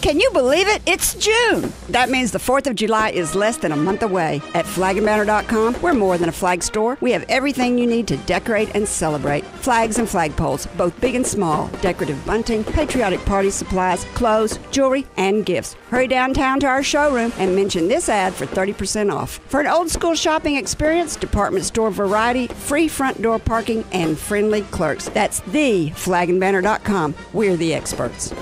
Can you believe it? It's June. That means the 4th of July is less than a month away. At flagandbanner.com, we're more than a flag store. We have everything you need to decorate and celebrate. Flags and flagpoles, both big and small, decorative bunting, patriotic party supplies, clothes, jewelry, and gifts. Hurry downtown to our showroom and mention this ad for 30% off. For an old school shopping experience, department store variety, free front door parking, and friendly clerks. That's the flagandbanner.com. We're the experts.